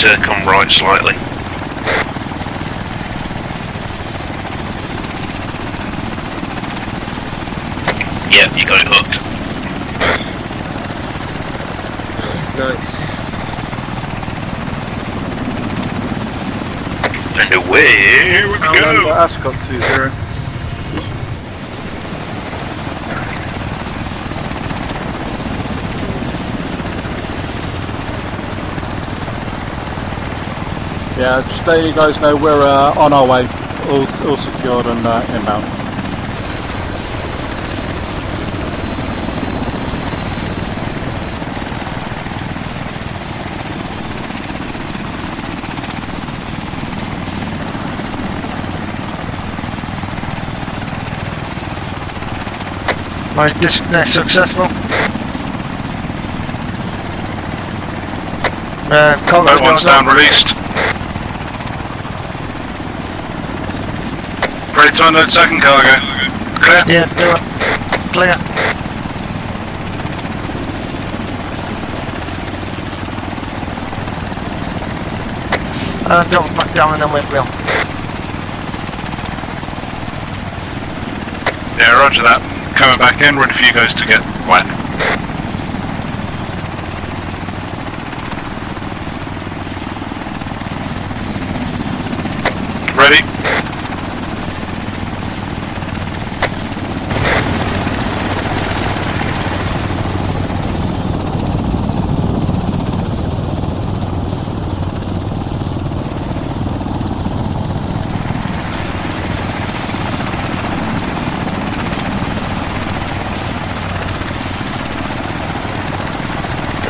to come right slightly. Yep, you got it hooked. Nice. And away we Outlander go! Ascot 2-0. Yeah, just let you guys know we're uh, on our way, all, all secured and uh, inbound. Right, this that's successful. Uh, cargo Boat one's down, released. Ready to unload second cargo. Clear? Yeah, do it. Clear. Uh, drop back down and then we will. Yeah, roger that. Coming back in, ready for you guys to get wet. Ready?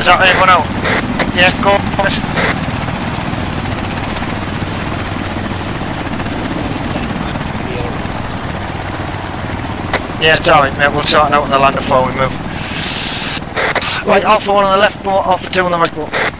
Is that anyone out? Yeah, go. Yeah, it's alright, mate. We'll sort it out on the land before we move. Right, Alpha 1 on the left Alpha 2 on the right boat.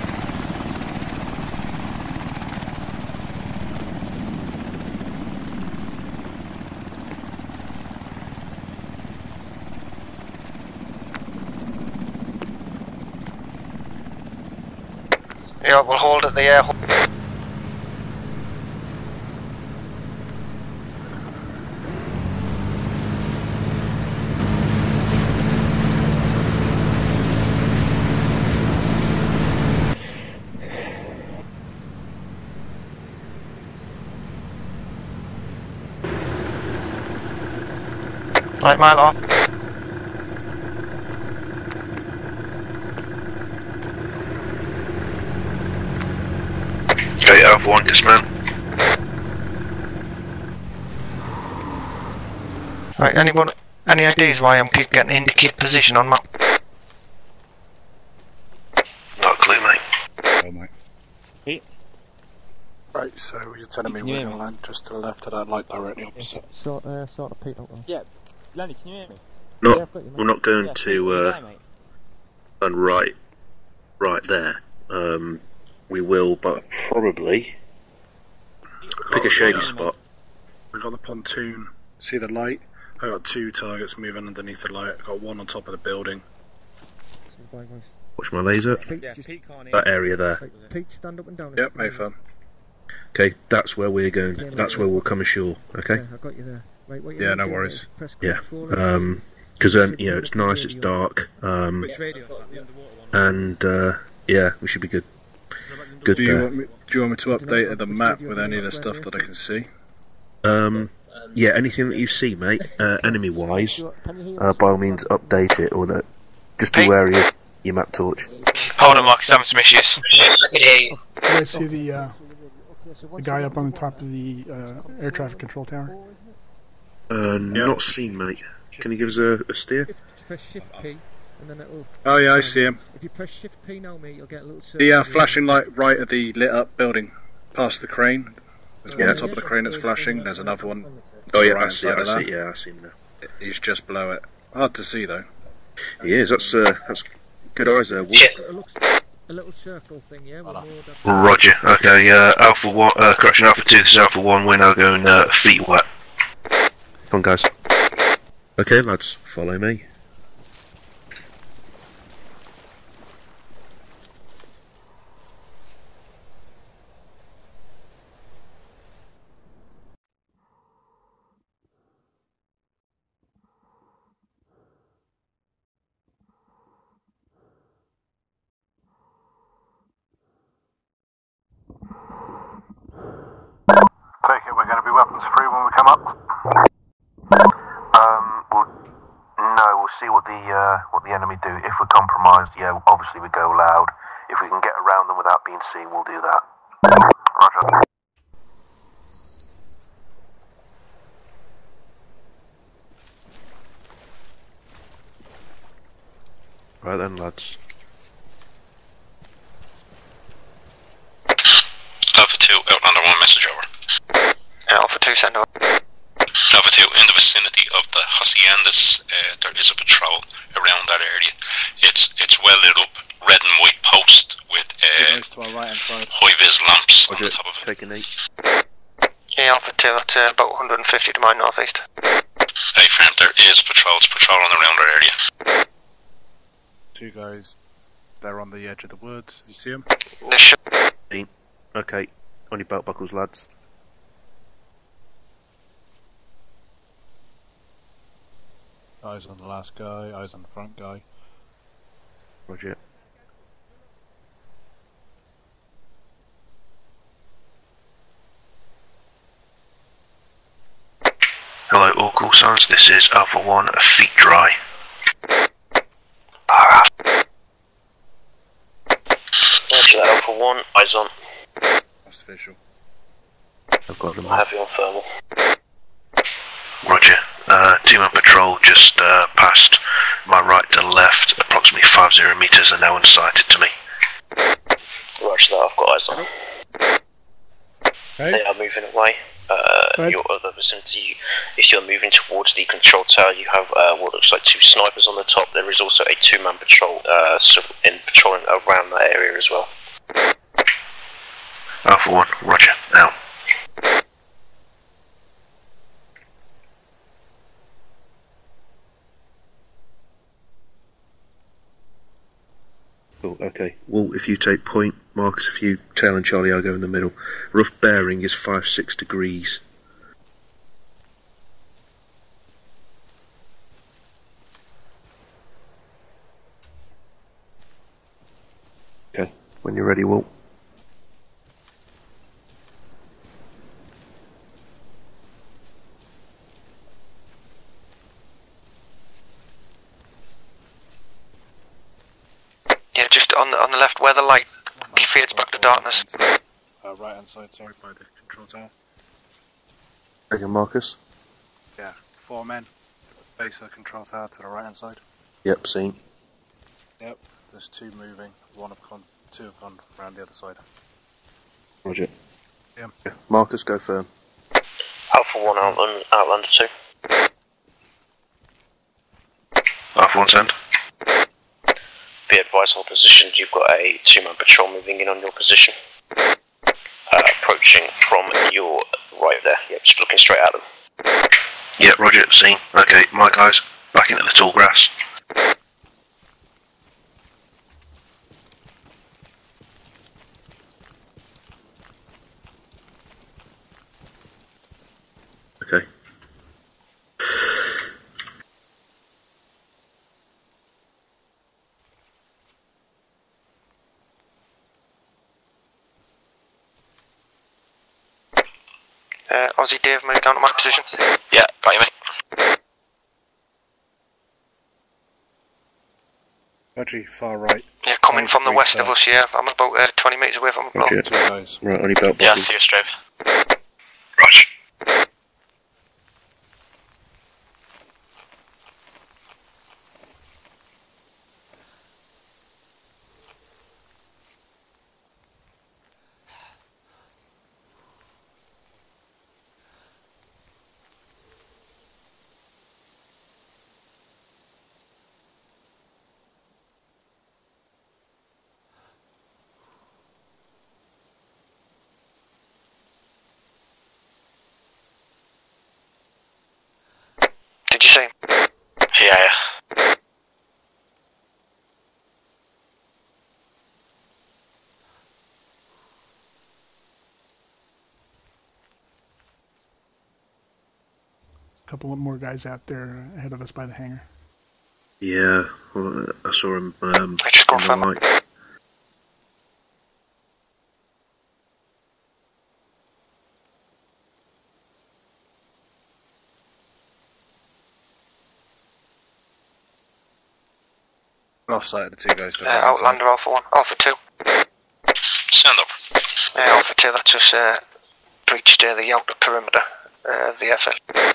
Yeah, we'll hold at the air. Right, mile off. Okay, Alpha 1, dismount. Right, anyone, any ideas why I'm keep getting indicate position on map? Not a clue, mate. Oh, mate. Right, so you're telling me Can you we're going to land just to the left of that light directly opposite. Sort, uh, sort of Pete up there. Yeah, Lenny, can you hear me? Not, Yeah, I've got you, we're not going yeah, to what uh, you say, mate? run right, right there. Um, we will, but probably pick a shady spot. We've got the pontoon. See the light? i got two targets moving underneath the light. i got one on top of the building. Some bye, guys. Watch my laser. Pete, Yeah, Pete can't That area there. wait, Pete, stand up and down. Yep, Mayfair. Okay, that's where we're going. Yeah, That's where we'll come ashore. Okay. Yeah, I got you there. Wait, what Yeah, no worries. Press Yeah. because and- Um 'cause um, you know, it's nice. It's dark. Um, Which radio? The underwater one. and uh, yeah, we should be good. Good Do you there. want me? Do you want me to update the map with any of the stuff that I can see? Um, yeah, anything that you see, mate, uh, enemy-wise, Do you- Can you hear uh, by all means, update it, or that. Just be Hey. wary of your map torch. Hold on, Mark, having some issues. You guys see the uh, the guy up on the top of the uh, air traffic control tower? Uh, not seen, mate. Can you give us a, a steer? Press Shift P, and then it'll. Oh yeah, I see him. If you press Shift P now, mate, you'll get a little. The uh, flashing light right at the lit up building, past the crane. There's one Yeah. on top of the crane that's flashing. There's another one. Oh yeah, right I see. I see. Yeah, I see him now. He's just below it. Hard to see though. He is. That's uh, that's good eyes there. Wolf. It looks a little circle thing, yeah. With more than- Roger. Okay. Uh, Alpha one. Uh, correction. Alpha two. This is Alpha one. We're now going uh, feet wet. Come on, guys. Okay, lads, follow me. Take it, we're going to be weapons free when we come up. Um, well, no, we'll see what the uh, what the enemy do. If we're compromised, yeah, obviously we go loud. If we can get around them without being seen, we'll do that. Roger. Right then, lads. Alpha 2, Outlander 1, message over. Alpha 2, send over. Alpha 2, in the vicinity of the Haciendas, uh, there is a patrol around that area. It's it's well lit up, red and white post with uh, Goes to our right hand side. high vis lamps on Roger, the top of it. taking eight. Yeah, Alpha 2, that's uh, about 150 to my northeast. Hey, friend, there is patrols patrolling around our area. Two guys. They're on the edge of the woods. You see them? There should Okay, on your belt buckles, lads. Eyes on the last guy. Eyes on the front guy. Roger. Hello, all call signs. This is Alpha One. Feet dry. Roger that, Alpha 1, eyes on. That's visual. I've got them. I have you on thermal. Roger. Uh, two-man patrol just uh, past my right to left, approximately five zero meters, and no one sighted to me. Roger that, I've got eyes on. Okay. They are moving away. Uh, your other vicinity, if you're moving towards the control tower, you have uh, what looks like two snipers on the top. There is also a two-man patrol uh, in patrolling around that area as well. Alpha One. Roger. Out. Cool, okay. Well, if you take point, Marcus, if you tail and Charlie, I'll go in the middle. Rough bearing is 5 6 degrees. Okay, when you're ready, Walt. Yeah, just on the on the left where the light fades back to darkness. Uh, right hand side, sorry, by the control tower. Again, Marcus. Yeah, four men. Base of the control tower to the right hand side. Yep, seen. Yep. There's two moving. One have gone. Two have gone around the other side. Roger. Yeah. Marcus, go firm. Alpha 1, Outlander, Outlander 2. Alpha One, send. On position, you've got a two-man patrol moving in on your position. Uh, approaching from your right there. Yep, just looking straight at them. Yep, Roger, seen. Okay, my guys, back into the tall grass. Okay. Uh, Aussie Dave moved down to my position. Yeah, got you, mate. Roger, far right. Yeah, coming Nice from the brief west of us. Yeah, I'm about uh, 20 metres away from the block. Roger. Two guys. Right, on your belt Yeah, buckles. see you, Strafe. couple of more guys out there ahead of us by the hangar. Yeah, well, I saw him. Um, I just confirmed. of the two guys. To uh, Outlander Alpha One, Alpha Two. Stand up. Uh, Alpha Two, that's just uh, breached uh, the outer perimeter uh, of the FN.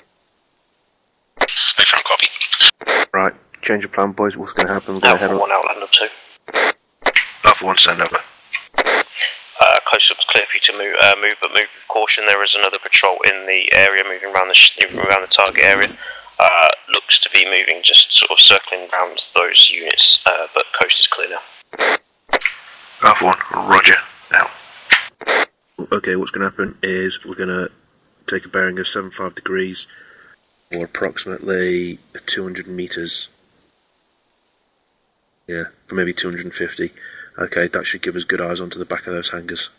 Right, change of plan, boys. What's going to happen? We're going to head Alpha on. 1, Outlander 2. Alpha 1, send over. Uh, coast looks clear for you to move, uh, move, but move with caution. There is another patrol in the area, moving around the sh- moving around the target area. Uh, looks to be moving, just sort of circling around those units, uh, but coast is clear now. Alpha 1, roger. Now. Okay, what's going to happen is we're going to take a bearing of 75 degrees, or approximately 200 meters. Yeah, for maybe 250. Okay, that should give us good eyes onto the back of those hangars.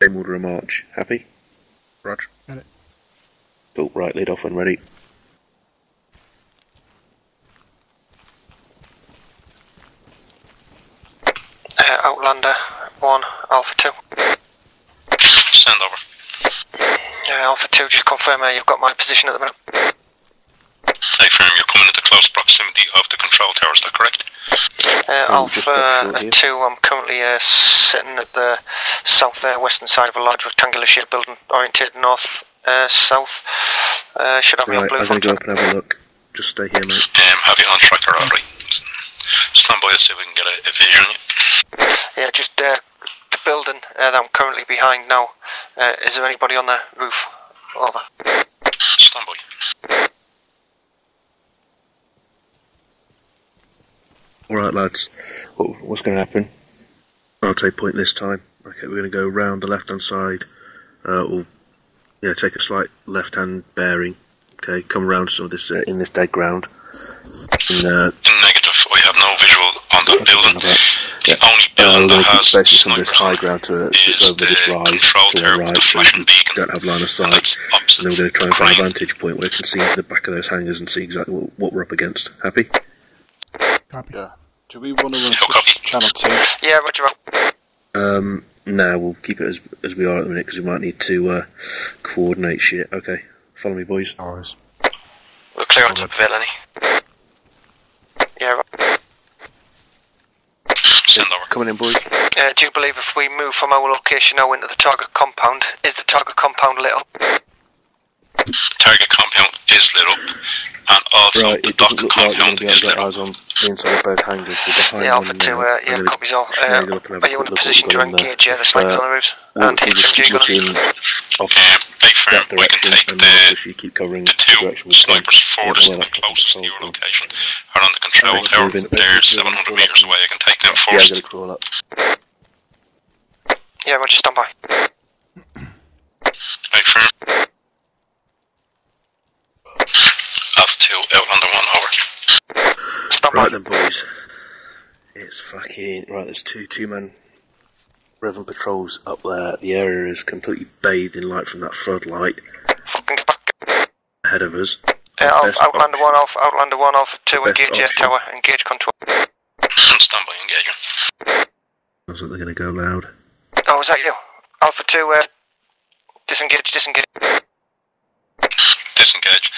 Same order of march. Happy? Roger. Got it. Cool, right, lead off when ready. Uh, Outlander 1, Alpha 2. Send over. Uh, Alpha 2, just confirm uh, you've got my position at the minute. A-frame, you're coming into close proximity of the control tower, is that correct? Uh, Um, just stop Alpha short 2, I'm currently uh, sitting at the south uh, western side of a large rectangular shaped building oriented north uh, south. Uh, should have me on Right, blue I'm going to go up and have a look. Just stay here, mate. Um, have you on tracker already? Stand by to see if we can get a, a vision. Yeah, just uh, the building uh, that I'm currently behind now. Uh, is there anybody on the roof? Over. Stand by. Alright, lads. What, what's going to happen? I'll take point this time. Okay, we're going to go round the left hand side. Uh, we'll yeah, take a slight left hand bearing. Okay, come around some of this uh, in this dead ground. And, have no visual on that building. The yeah. only Uh, building we're that going has to from this high ground to is over the this rise control to the tower with the flashing we beacon. don't have line of sight. that's opposite And then we're going to try and find a vantage point where we can see into the back of those hangars and see exactly what, what we're up against. Happy? Copy. Yeah. Do we want to run switch copy. to channel 2? Yeah, Roger. Um, no, we'll keep it as as we are at the minute because we might need to uh, coordinate shit. Okay, follow me, boys. Ours. We're clear on top of it, Lenny. Yeah, right. In, boys. Uh, do you believe if we move from our location now into the target compound, is the target compound lit up? Target compound is lit up, and also Right, the it dock doesn't like compound to be able is lit get up. eyes on the inside of both hangars. We're behind Yeah, one Alpha 2, uh, I'm yeah, gonna copies all. Uh, snaggle up and have a are you in quick a position to going on engage yeah, the If, snipers uh, on the roofs? We'll, And we'll just HMG keep gunners? looking off Um, A-frame, that we can direction, take and the, Marcus, you keep covering the the two direction snipers Yeah, furthest well, and that's what closest to your location are on the control Okay, tower. moving. They're 700 metres away. I can take them Yeah, I'm first. going crawl up. Yeah, Roger, stand by. A-frame. Alpha 2, out on the one over. Stand by. Right then, boys. It's fucking right. There's two two-man Revan patrols up there. The area is completely bathed in light from that floodlight Fucking get back. ahead of us. Our Alpha, best Outlander option- 1, Alpha, Outlander 1, Alpha 2, best engage air tower, engage control. Stand by engaging. Sounds like they're going to go loud. Oh, was that you? Alpha 2, uh, disengage, disengage. Disengage.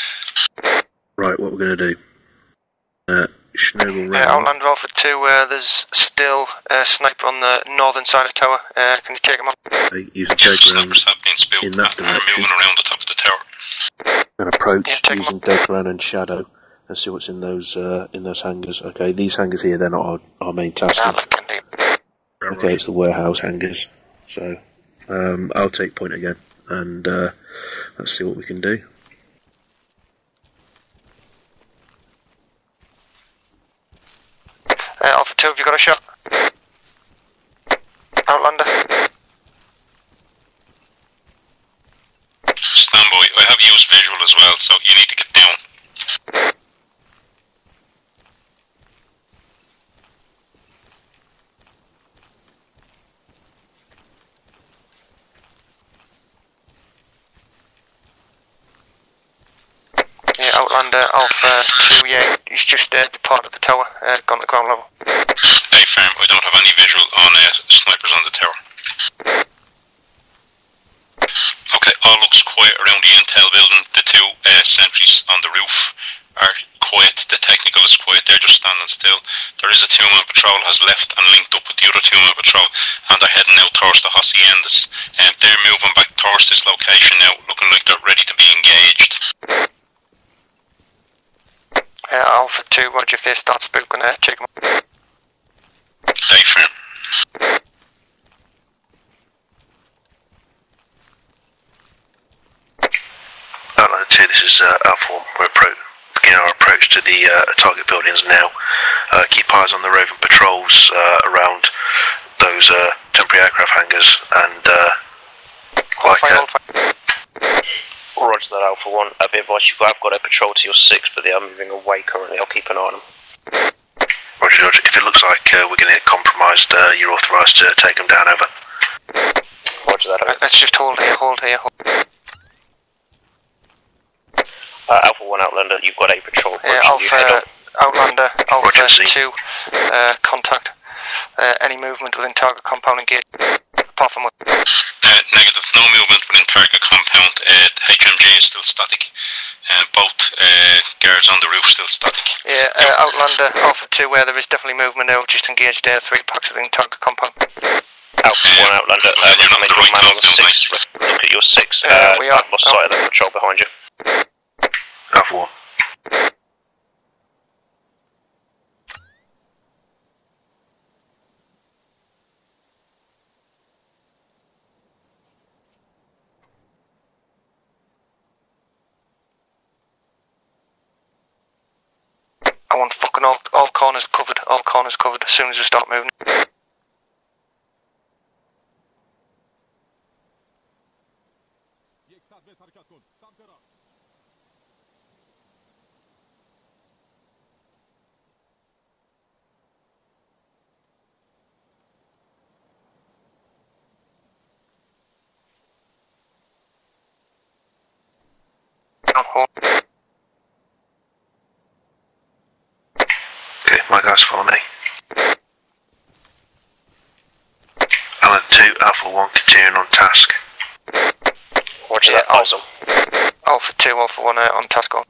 Right, what we're going to do? Uh, Schnurgle Uh, round. Outlander Alpha 2, uh, there's still a sniper on the northern side of the tower. Uh, can you take him up? uh, use a Yeah, dead ground snipers have been spilled in and that are direction. moving around the top of the tower. and approach Yeah, take 'em using dead ground and shadow and see what's in those uh, in those hangars. Okay, these hangars here they're not our, our main task. Ah, look, can do. Okay, it's the warehouse hangars. So um, I'll take point again and uh, let's see what we can do. Uh, Alpha 2, have you got a shot? Outlander? Stand by. I have used visual as well, so you need to get down. Yeah, Outlander Alpha 2, yeah, he's just uh, part of the tower, uh, gone to ground level. A-frame, I don't have any visual on uh, snipers on the tower. Okay, all looks quiet around the intel building. The two uh, sentries on the roof are quiet. The technical is quiet. They're just standing still. There is a two-man patrol has left and linked up with the other two-man patrol, and they're heading out towards the haciendas. And they're moving back towards this location now, looking like they're ready to be engaged. Uh, Alpha 2, Roger, if they start spooking, uh, check them up. Hey. Outlander 2, this is uh, Alpha 1. We're appro- beginning our approach to the uh, target buildings now. Uh, keep eyes on the roving patrols uh, around those uh, temporary aircraft hangars and uh, like Fire, uh, all fire. Roger that, Alpha 1. A bit advice, you've got, I've got a patrol to your 6, but they are moving away currently. I'll keep an eye on them. Roger, Roger. If it looks like uh, we're going to get compromised, uh, you're authorised to take them down over. Roger that, over. let's just hold here, hold here, hold. Uh, Alpha 1 Outlander, you've got a patrol. Yeah, Roger, you head Alpha, up. Outlander, Roger, Alpha see. 2, uh, contact. Uh, any movement within target compound engage. Apart from what? Uh, negative, no movement within target compound. Uh, HMG is still static. Uh, both uh, guards on the roof still static. Yeah, uh, Outlander, Alpha 2, where there is definitely movement now, just engaged there, three packs within target compound. Alpha 1 Outlander, uh, You're not recommend the right man on the 6. Look at your 6. Uh, Uh, we are- I've lost sight of the patrol behind you. Alpha 1. I want fucking all, all corners covered, all corners covered as soon as we start moving. Okay, my guys follow me. 2, Alpha 1, continuing on task. Roger Yeah, that, eyes on. Alpha 2, Alpha 1 uh, on task on.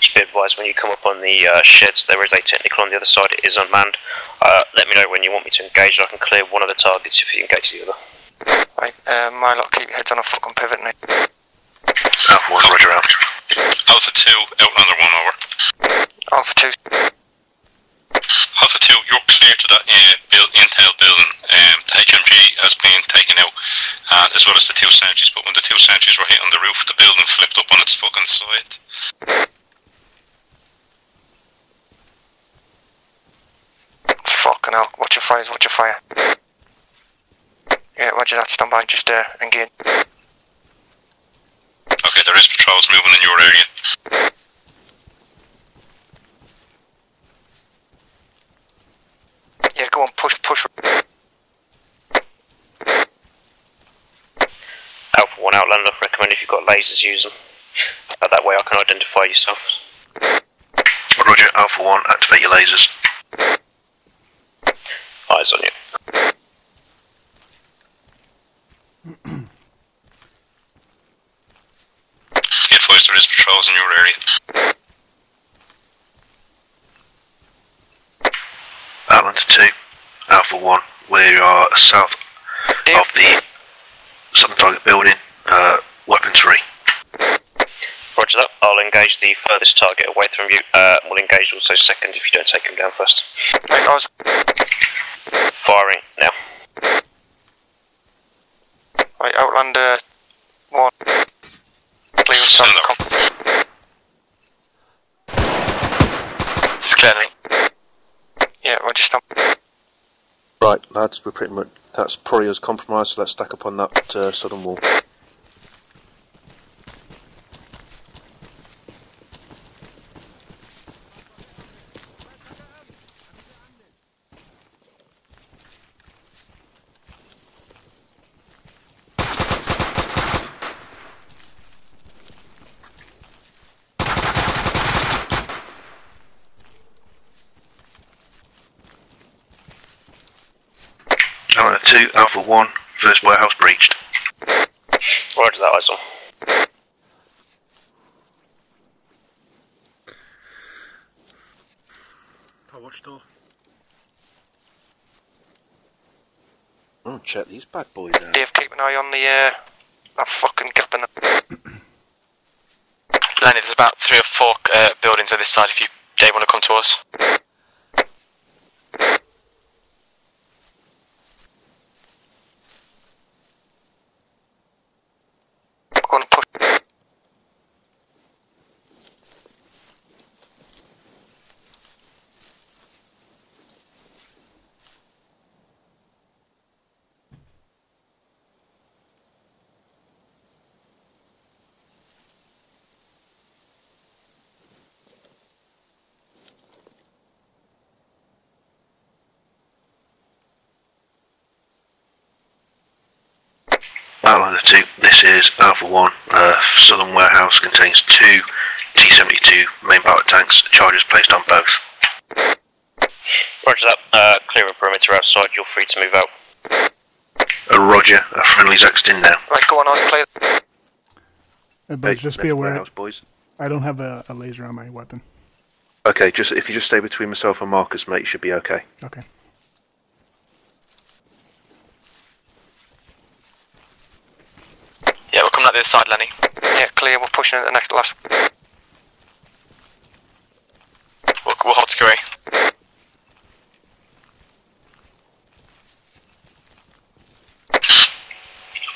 Just be advised when you come up on the uh, sheds, there is a technical on the other side. It is unmanned. Uh, let me know when you want me to engage. I can clear one of the targets if you engage the other. Right, uh, my lot, keep your heads on a fucking pivot now. Alpha 1, roger out. Alpha 2, Outlander 1 over. Alpha 2, Alpha 2, you're clear to that uh, build, intel building. Um, the HMG has been taken out, uh, as well as the two sentries, but when the two sentries were hit on the roof, the building flipped up on its fucking side. fucking hell, watch your fires, watch your fire. Yeah, roger that, stand by, just uh, engage. Okay, there is patrols moving in your area. Yeah, go on, push, push. Alpha 1 Outlander, recommend if you've got lasers, use them. Uh, that way I can identify yourself. Roger, Alpha 1, activate your lasers. Eyes on you. Be advised there is patrols in your area. Outlander 2, Alpha 1, we are south of the southern target building, uh, weapon 3. Roger that. I'll engage the furthest target away from you. Uh, we'll engage also second if you don't take him down first. Right, Firing now. right, Outlander 1. Leaving some up. comp. It's clear, mate. Yeah, roger. Right, lads, we're pretty much, that's probably us compromised, so let's stack up on that uh, southern wall. 2, Alpha 1, first warehouse breached. Roger that, ISIL. I watched all. Oh, check these bad boys out. Dave, keep an eye on the, uh, that fucking gap in the... Lenny, there's about three or four uh, buildings on this side if you, Dave, want to come to us. Outlander 2, this is Alpha 1. Uh, Southern Warehouse contains two T-72 main power tanks, charges placed on both. Roger that. Uh, clear a perimeter outside. You're free to move out. Uh, Roger, a friendly's axed in now. Right, go on, I'll play. But Hey, just be aware, boys. I don't have a, a laser on my weapon. Okay, just if you just stay between myself and Marcus, mate, you should be okay. Okay. Yeah, we're coming out the other side, Lenny. Yeah, clear, we're pushing at the next last. We'll, we'll hold security.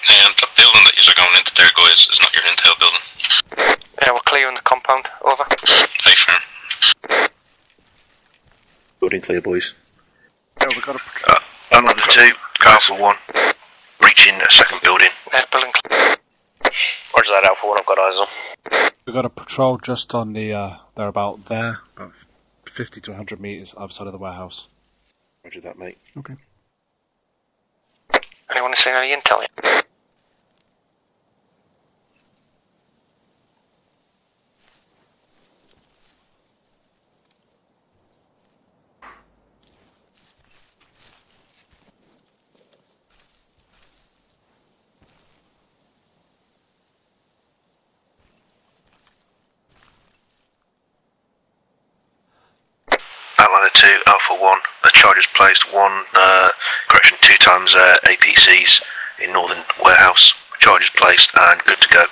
Um, the building that you're going into there, guys, is not your intel building. Yeah, we're clearing the compound. Over. Hey, firm. Building clear, boys. Yeah, we got a patrol. Uh, Outlander 2, Alpha 1, Reaching a second building. Yeah, building clear. Roger that, Alpha 1. I've got eyes on. We got a patrol just on the, uh, they're about there, about 50 to 100 metres outside of the warehouse. Roger that, mate. Okay. Anyone seen any intel yet? Outlander 2, Alpha 1, the is placed, one, uh, correction, two times uh, APCs in Northern Warehouse. Charge is placed and good to go.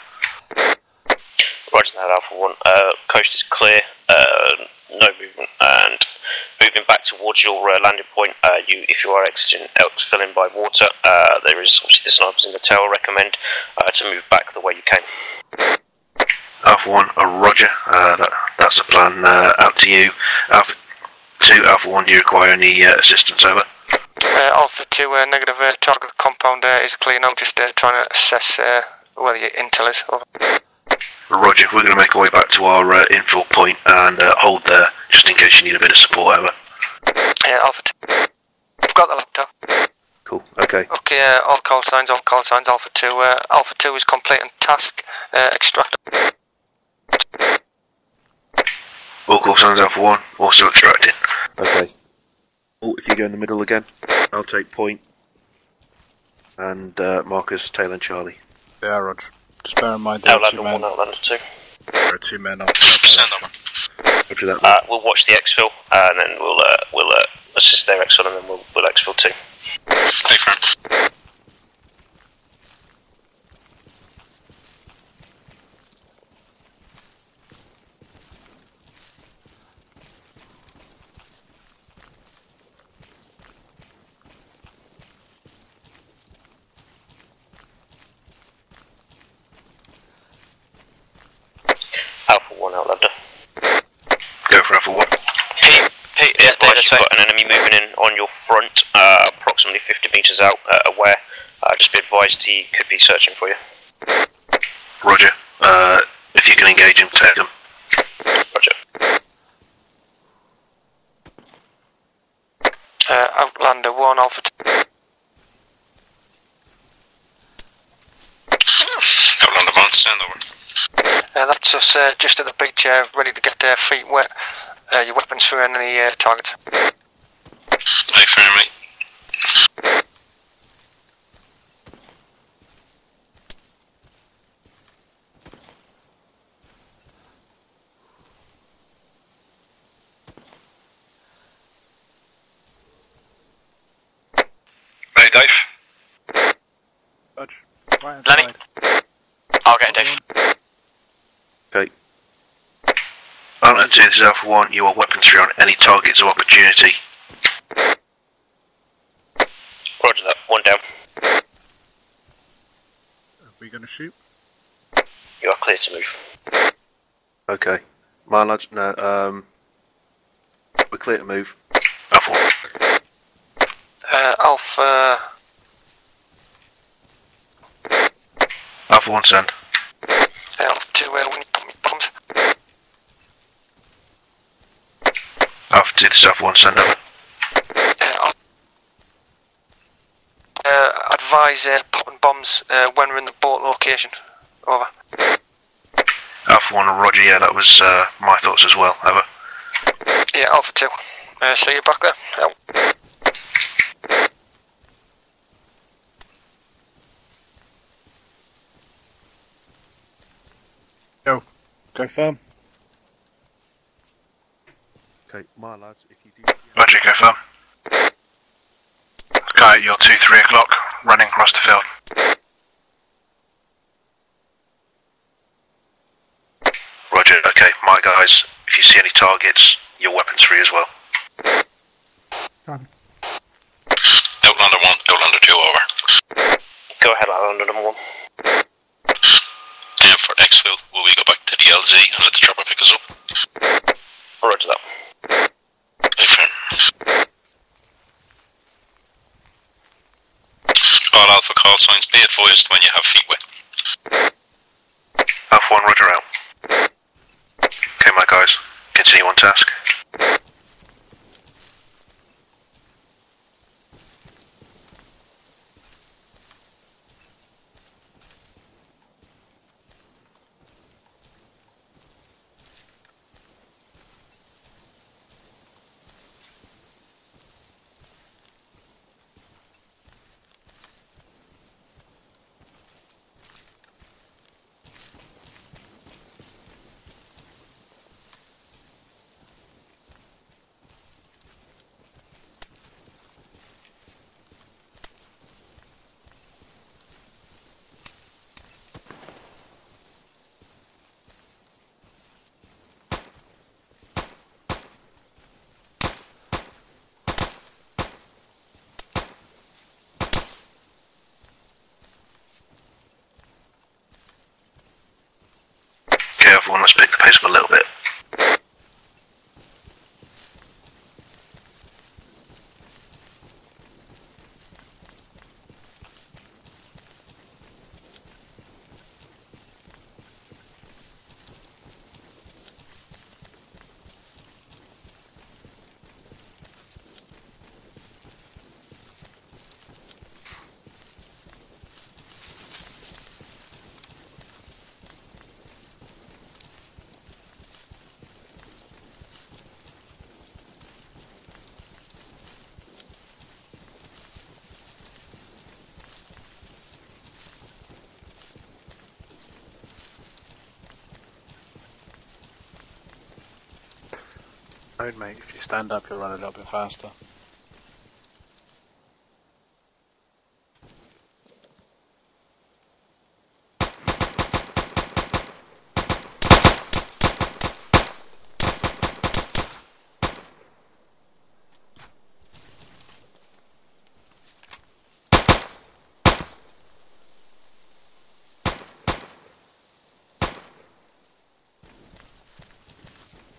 Roger that, Alpha 1. Uh, coast is clear. Uh, no movement. And moving back towards your uh, landing point, uh, you, if you are exiting, exfilling by water, uh, there is obviously the snipers in the tower. Recommend uh, to move back the way you came. Alpha 1, uh, Roger, uh, that, that's the plan. Uh, out to you. Alpha 2, Alpha 1, do you require any uh, assistance? Over. Uh, Alpha 2, uh, negative uh, target compound uh, is clear now, just uh, trying to assess uh, where the intel is. Over. Roger, we're going to make our way back to our uh, infill point and uh, hold there just in case you need a bit of support. Over. Yeah, Alpha 2. I've got the laptop. Cool. Okay. Okay, uh, all call signs, all call signs, Alpha 2. Uh, Alpha 2 is completing task, uh, extract. All call signs Alpha 1, also extracting. Okay. Oh, if you go in the middle again, I'll take point. And uh, Marcus, Taylor, and Charlie. Yeah, Roger. Just bear in mind there are Outlander two 1, men, Outlander 2. there are two men off Send the over. Roger that. Uh, we'll watch the exfil, and then we'll uh, we'll uh, assist their exfil, and then we'll, we'll exfil too. Hey, firm. Alpha 1, Outlander. Go for Alpha 1. Pete, Pete, Yeah, yeah, advise this you've way. got an enemy moving in on your front, uh, approximately 50 metres out, uh, aware. Uh, just be advised he could be searching for you. Roger. Uh, if you can engage him, take him. Roger. Uh, Outlander 1, Alpha 2. Outlander 1, send over. Uh, that's us uh, just at the beach, chair, ready to get their feet wet. Uh, your weapons for any uh, targets. Hey, firm, mate. Budge. Right Lenny. inside. I'll get Dave. Okay. Island 2, this is Alpha 1, you are weaponry on any targets of opportunity. Roger that. One down. Are we going to shoot? You are clear to move. Okay. My lads, no, um. We're clear to move. Alpha 1. Uh, Alpha. Alpha 1, send. Alpha 2, uh, we need to put me bombs. Alpha 2, this is Alpha 1, send over. Uh, I'll- uh, advise uh, popping bombs uh, when we're in the boat location. Over. Alpha 1, roger, yeah, that was uh, my thoughts as well. Over. Yeah, Alpha 2. Uh, see you back there. Out. Go. Go firm. Okay, my lads, if you do. Roger, go firm. Guy at your 2 3 o'clock, running across the field. Roger, okay, my guys, if you see any targets, your weapons free as well. Copy. Outlander 1, Outlander 2, over. Go ahead, Islander number one. And for exfil, will we go back to the LZ and let the chopper pick us up? Roger that. Hey, firm. All alpha call signs, be advised when you have feet wet. Alpha 1, roger out. Okay, my guys, continue on task. Okay, everyone, let's pick the pace up a little bit. Road, mate. If you stand up, you'll run a little bit faster.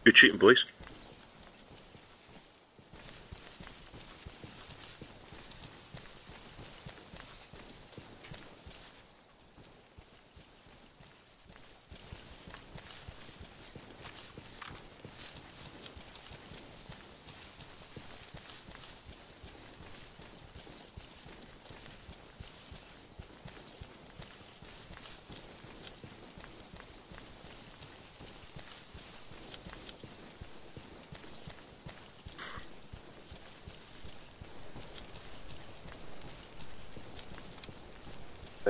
Good shooting, boys.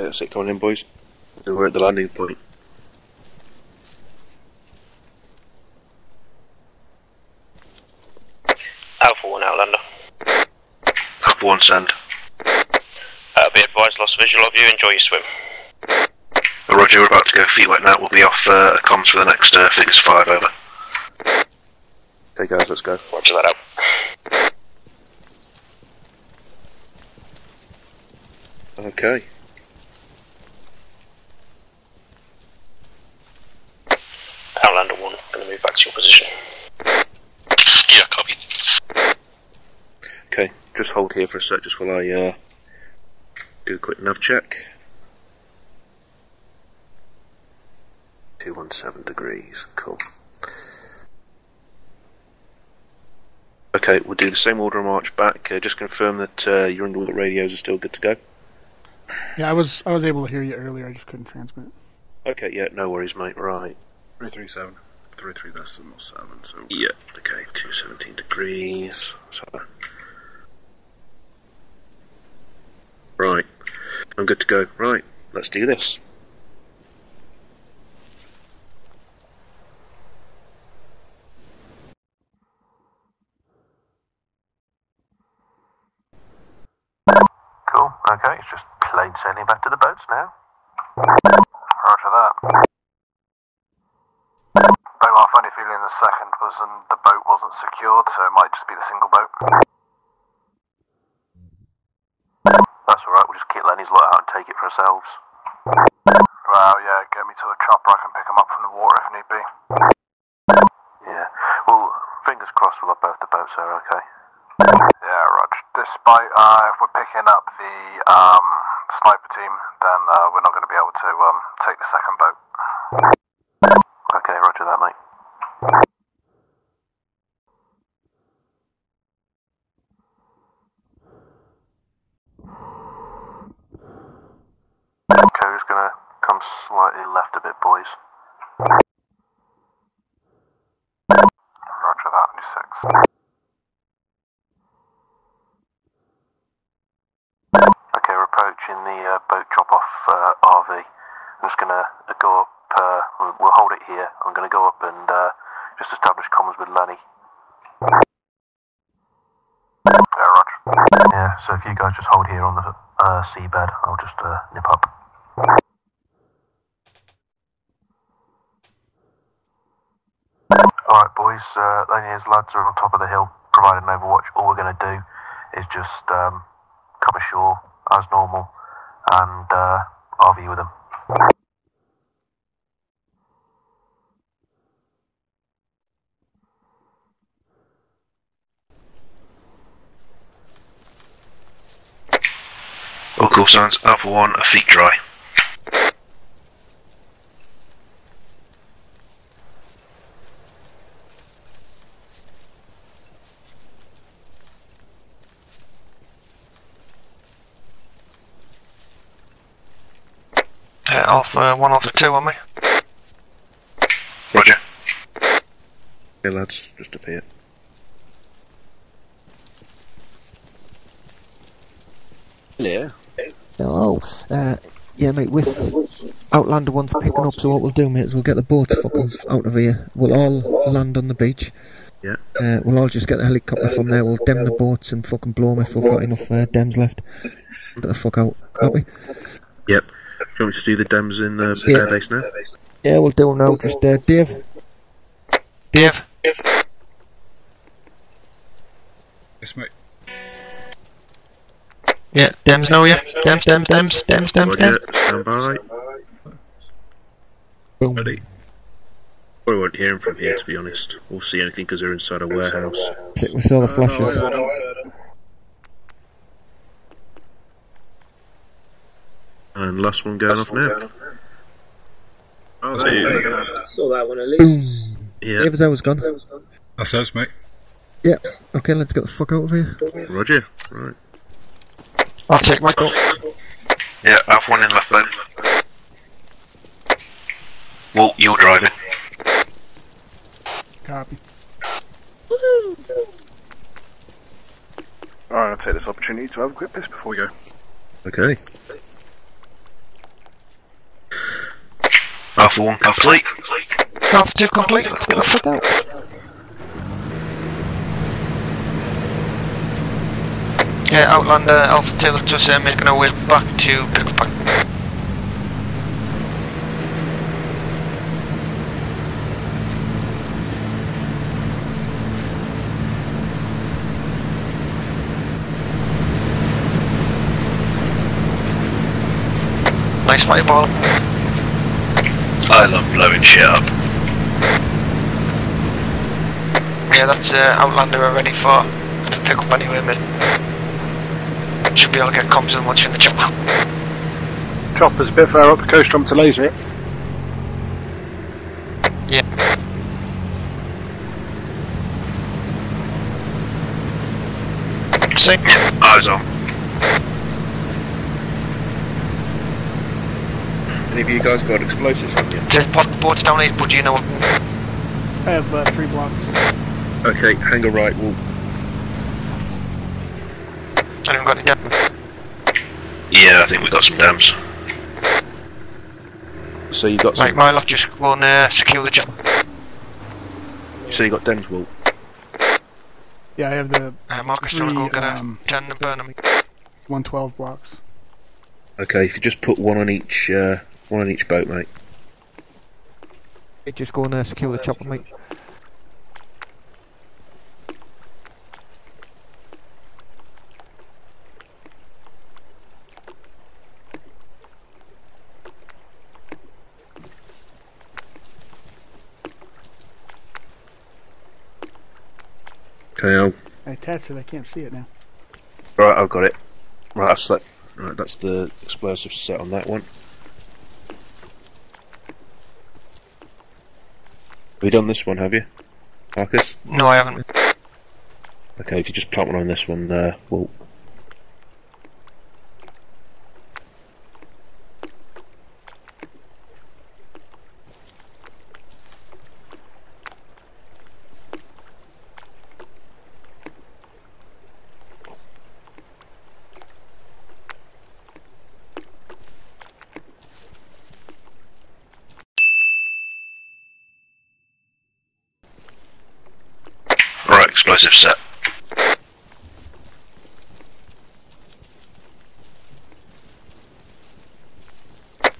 That's it, coming in, boys. We're at the landing point. Alpha 1 Outlander. Alpha 1, send. Uh, Be advised, lost visual of you. Enjoy your swim. Roger, we're about to go feet wet now. We'll be off uh, comms for the next uh, figures five over. Okay, guys, let's go. Roger that out. Okay. Outlander 1, going to move back to your position. Yeah, copy. Okay, just hold here for a sec, just while I uh, do a quick nav check. 217 degrees, cool. Okay, we'll do the same order of march back. Uh, just confirm that uh, your underwater radios are still good to go. Yeah, I was I was able to hear you earlier. I just couldn't transmit. Okay, yeah, no worries, mate. Right. 337. 33 decimal 7, so. Yeah, okay, 217 degrees. So. Right, I'm good to go. Right, let's do this. Cool, okay, it's just plain sailing back to the boats now. Roger that. Though funny feeling the second was and the boat wasn't secured, so it might just be the single boat. That's alright, we'll just kick Lenny's lot out and take it for ourselves. Well, yeah, get me to a chopper, I can pick them up from the water if need be. Yeah, well, fingers crossed we'll have both the boats there, okay? Yeah, Roger. Despite uh, if we're picking up the um, sniper team, then uh, we're not going to be able to um, take the second boat. Okay, roger that, mate. Okay, just gonna come slightly left a bit, boys. Roger that, new six. Okay, we're approaching the uh, boat drop off uh, RV. I'm just gonna uh, go up, uh, we'll- we'll hold it here. I'm gonna go up and uh, just establish comms with Lenny. Yeah, Roger. Yeah, so if you guys just hold here on the uh, seabed, I'll just uh, nip up. Alright, boys, uh, Lenny's lads are on top of the hill providing overwatch. All we're going to do is just um, come ashore as normal and uh, RV with them. All call signs, Alpha 1, a feet dry. Uh, Alpha 1, off Alpha 2, aren't we? Roger. Okay, lads, just a bit. Hello. Hello. Uh, yeah, mate, with Outlander one's picking up, so what we'll do, mate, is we'll get the boats fucking out of here. We'll all land on the beach. Yeah. Uh, we'll all just get the helicopter from there, we'll dem the boats and fucking blow them if we've got enough uh, dems left. Get the fuck out, can't we? Yep. Do you want me to do the dems in the Yeah. airbase now? Yeah, we'll do 'em now. Just, uh, Dave. Dave? Yes, mate. Yeah, Dems know yeah? Dems, Dems, Dems, Dems, Dems, Roger, Dems. stand by. Boom. Ready. Probably won't hear him from here, to be honest. We'll see anything because they're inside a warehouse. We saw the flashes. And last one going off now. Oh, there you go. Saw that one at least. Yeah. Dave's hour's gone. That's us, mate. Yeah. Okay, let's get the fuck out of here. Roger. Right. I'll take Michael. Yeah, Alpha 1 in left boat. Walt, you're driving. Copy. Alright, I'll take this opportunity to have a quick piss before we go. Okay. Alpha 1 complete. Alpha 2 complete, let's get the fuck out. Yeah, Outlander Alpha Taylor just uh, making our way back to pick up. Nice fight ball. I love blowing shit up. Yeah, that's uh, Outlander we're ready for to pick up anyway, mate. Should be able to get comms in once you're in the chopper. Chopper's a bit further up the coast, jump to laser it. Yeah. See? Eyes on. Any of you guys got explosives on you? Says pod boards down here, but do you know what? I have uh, three blocks. Okay, hangar right. Well, Anyone got it yet? Yeah, I think we got some dems. so you got some, Right, my left just go and uh, secure the job. so you got Dems Walt. Yeah, I have the Uh, Marcus, do you three want to go get a um, 10 and burn them? 112 blocks. Okay, if you just put one on each, uh, one on each boat, mate. It just go and uh, secure the chopper, mate. Okay, I'll, I attached it. I can't see it now. right, I've got it. Right, that's that. Right, that's the explosive set on that one. Have you done this one, have you, Marcus? No, I haven't. Okay, if you just plant one on this one, uh, Walt. Explosive set.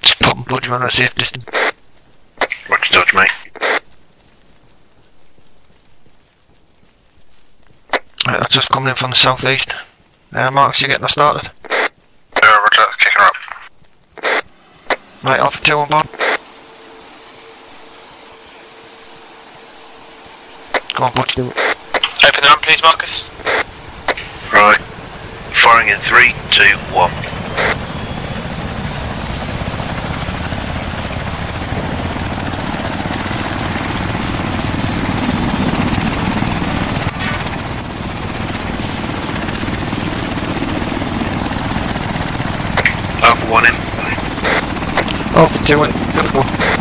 Just pop and put you on a safe distance. Roger, dodge, mate. Right, that's just coming in from the southeast. Uh, Marcus, you getting us started? Yeah, roger, kicking her up. Right, Alpha 2 on board. Go on, Butch. Open the ramp, please, Marcus. Right. Firing in three, two, one. Alpha one in. Alpha 2 in.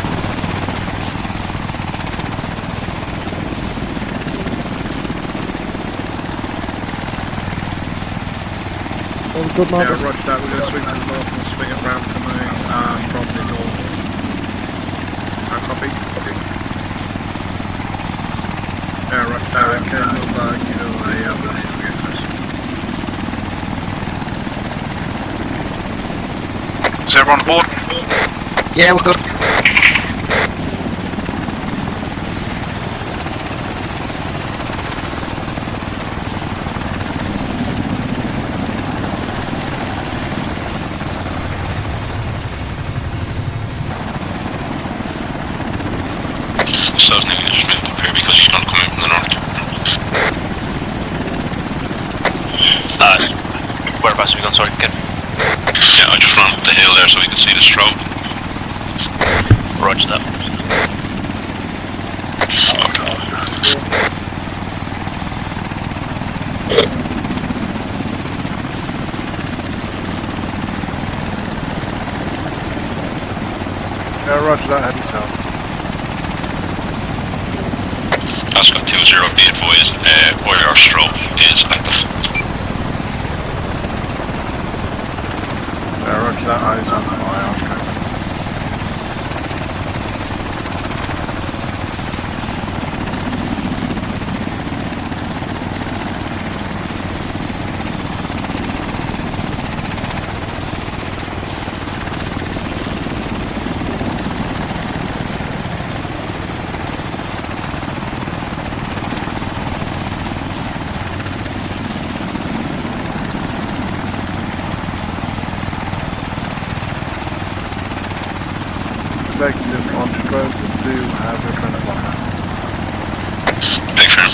Beautiful. All good, Yeah, roger that. We're going to swing to the north and swing it round coming uh, from the north. Uh, copy, copy. Yeah, roger that. Okay, we'll uh, give you a uh, we'll get close. Is everyone aboard? Yeah, we're good. So now you just moved up here because she's going to come in from the north. Uh, whereabouts are we going? Sorry, again. Yeah, I just ran up the hill there so we can see the strobe. Roger that. Yeah, roger that. Heading south. Oscar 20 be advised, uh, where our strobe is active. Yeah, roger that. Eyes on my Oscar. Negative on stroke, do have a transponder. Big firm.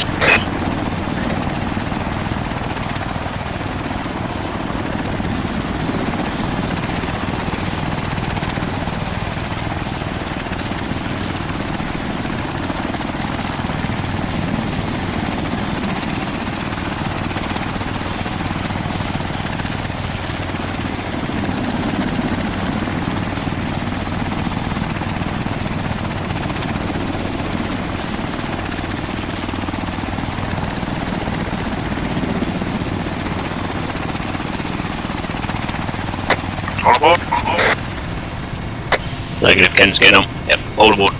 All aboard? Negative, Ken's getting on. Yep, all aboard.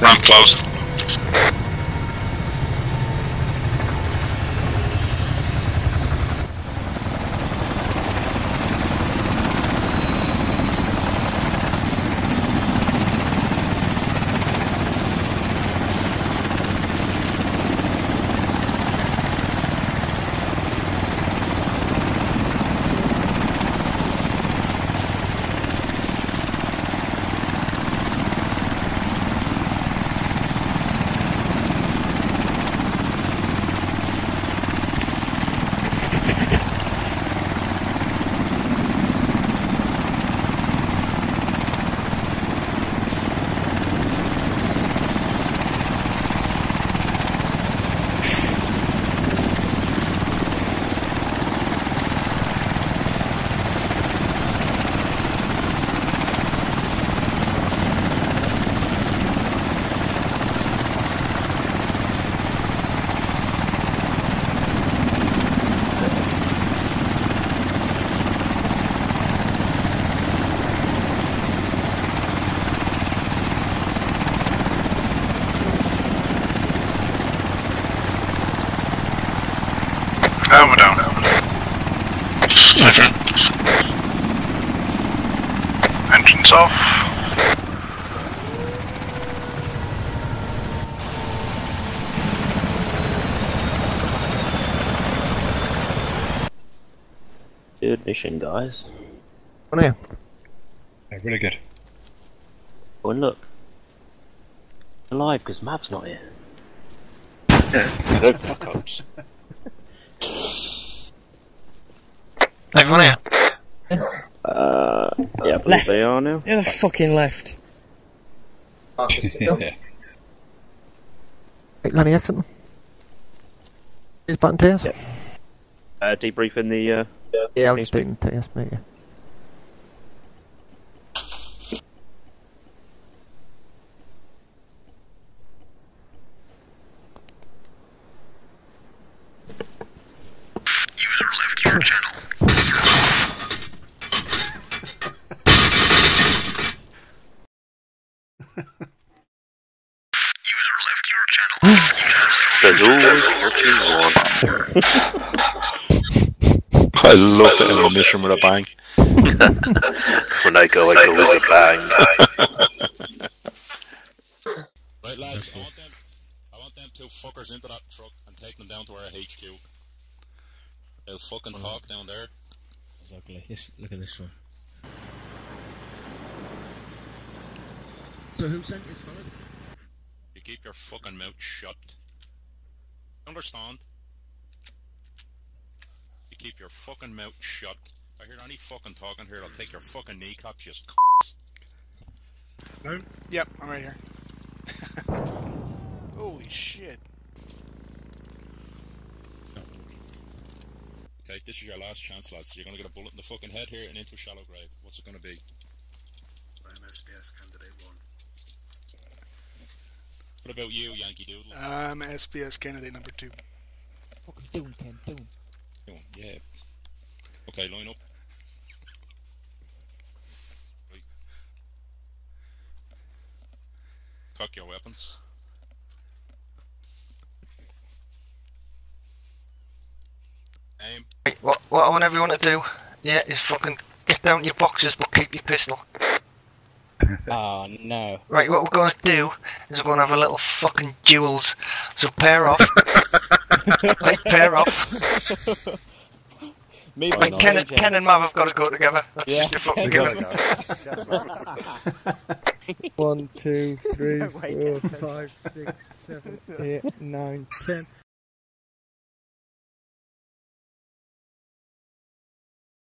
Ramp closed. Down, we're down. Big firm. Engines off. Good mission, guys. Come on here. Yeah, really good. Oh, and look. Alive, because Mav's not here. Yeah, no fuck ups. Everyone here? Uh, yeah, I believe Left. they are now. Yeah, the fucking left. yeah. Right, Lanny, exit. Is button tears? Yeah. Uh, debriefing the, uh, Yeah, I'll just do it tears, mate. Yeah. User left your channel. User left your channel. There's always what you want. I love to end the mission with a bang. when I go, I go with a bang. Right, lads, I want them, I want them two fuckers into that truck and take them down to our HQ. They'll fucking oh. talk down there. Ugly. This, look at this one. So who sent this, fellas? You keep your fucking mouth shut. Understand? You keep your fucking mouth shut. I hear any fucking talking here, I'll take your fucking kneecaps, you c***s. No? Yep, I'm right here. Holy shit. Okay, this is your last chance, lads. You're gonna get a bullet in the fucking head here and into a shallow grave. What's it gonna be? I'm SBS candidate one. What about you, Yankee Doodle? I'm um, SBS candidate number two. Fucking doing, Ken, doing. Go on, yeah. Okay, line up. Cock your weapons. Aim. Right, what, what I want everyone to do, yeah, is fucking get down your boxes but keep your pistol. Oh no. Right, what we're going to do is we're going to have a little fucking duels. So pair off. like pair off. Me Like Ken, and- Jay. Ken and Mav have got to go together. That's Yeah. just a fucking You given. gotta One, two, three, No way, four, Ken. five, six, seven, eight, nine, ten.